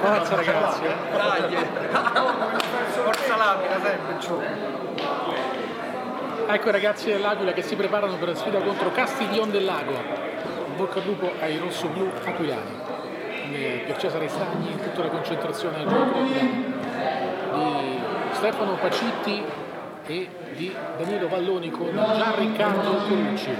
Forza ragazzi. Eh. Dai, forza l'Aquila sempre giù. Ecco i ragazzi dell'Aquila che si preparano per la sfida contro Castiglion del Lago. Bocca al lupo ai rossoblu aquilani. Eh, per Cesare Stagni, tutta la concentrazione al gioco. Di Stefano Pacitti e di Danilo Valloni con Gian Riccardo Colucci.